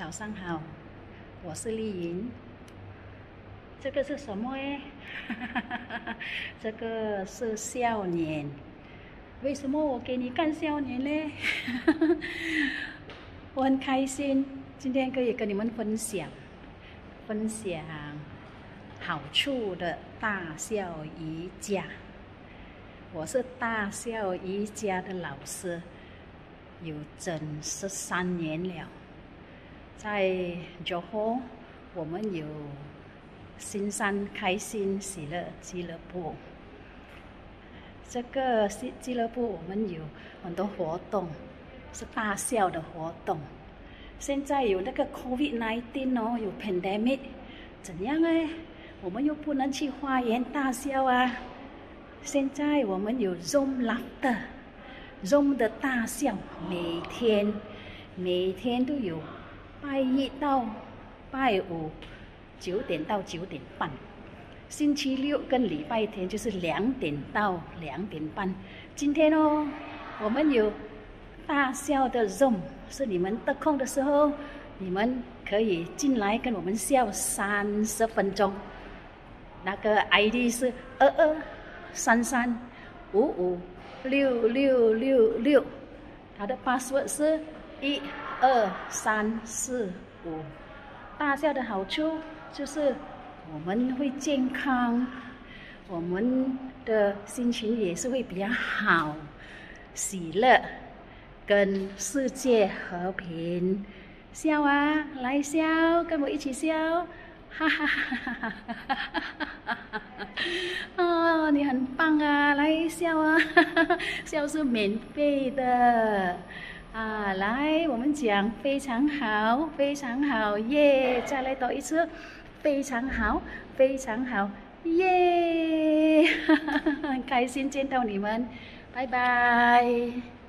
早上好，我是丽云。这个是什么哎？这个是笑脸。为什么我给你看笑脸呢？我很开心，今天可以跟你们分享分享好处的大笑瑜伽。我是大笑瑜伽的老师，有整十三年了。在九号，我们有新山开心喜乐俱乐部。这个俱俱乐部，我们有很多活动，是大笑的活动。现在有那个 COVID-19 哦，有 pandemic，怎样呢？我们又不能去花园大笑啊。现在我们有 Zoom Laughter，Zoom 的大笑，每天每天都有，拜一到拜五九点到九点半，星期六跟礼拜天就是两点到两点半。今天哦，我们有大笑的 Zoom，是你们得空的时候，你们可以进来跟我们笑三十分钟。那个 ID 是二二。三三五五六六六六，它的 password 是一二三四五。大笑的好处就是我们会健康，我们的心情也是会比较好，喜乐，跟世界和平。笑啊，来笑，跟我一起笑，哈哈哈哈哈哈哈哈！啊，你很棒啊，来笑啊，笑是免费的啊！来，我们讲非常好，非常好耶！再来多一次，非常好，非常好耶！哈哈哈哈！开心见到你们，拜拜。